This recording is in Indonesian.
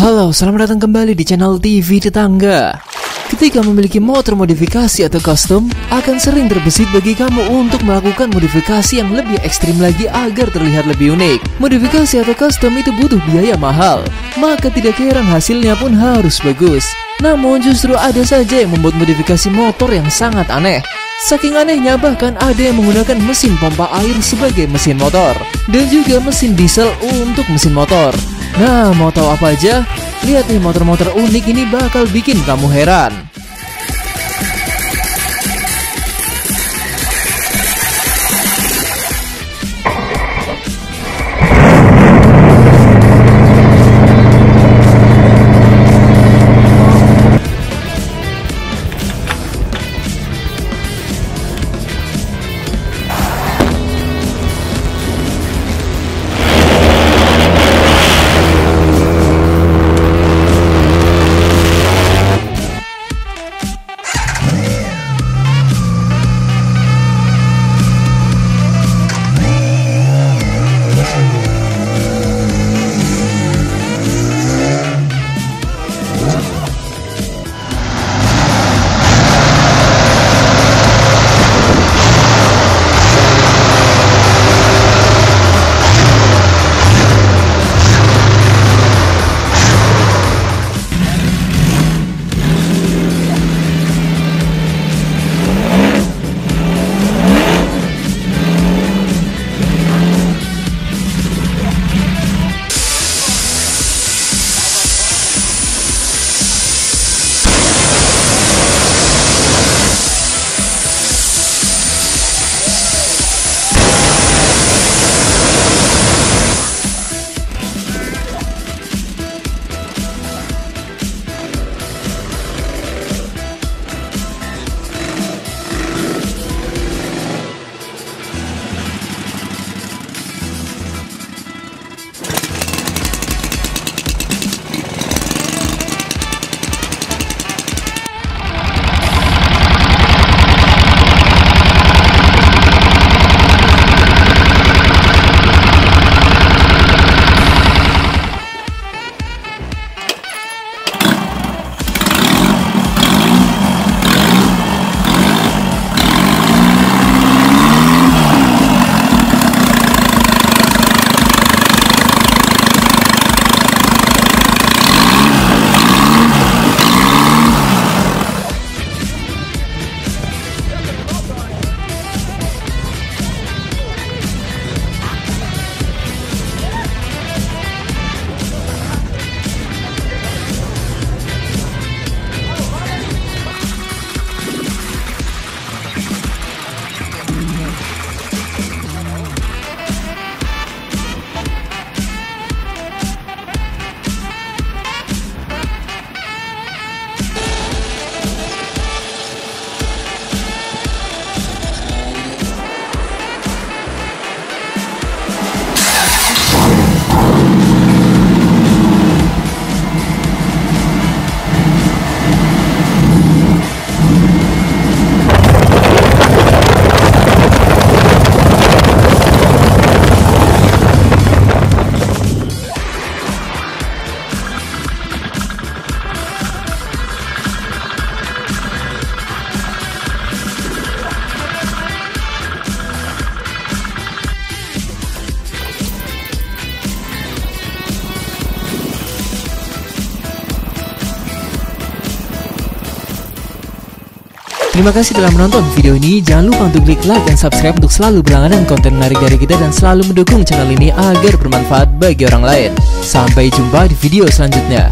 Halo, selamat datang kembali di channel TV Tetangga. Ketika memiliki motor modifikasi atau custom, akan sering terbesit bagi kamu untuk melakukan modifikasi yang lebih ekstrim lagi agar terlihat lebih unik. Modifikasi atau custom itu butuh biaya mahal, maka tidak heran hasilnya pun harus bagus. Namun justru ada saja yang membuat modifikasi motor yang sangat aneh. Saking anehnya bahkan ada yang menggunakan mesin pompa air sebagai mesin motor dan juga mesin diesel untuk mesin motor. Nah, mau tahu apa aja? Lihat nih motor-motor unik ini bakal bikin kamu heran. Terima kasih telah menonton video ini. Jangan lupa untuk klik like dan subscribe untuk selalu berlangganan konten menarik dari kita dan selalu mendukung channel ini agar bermanfaat bagi orang lain. Sampai jumpa di video selanjutnya.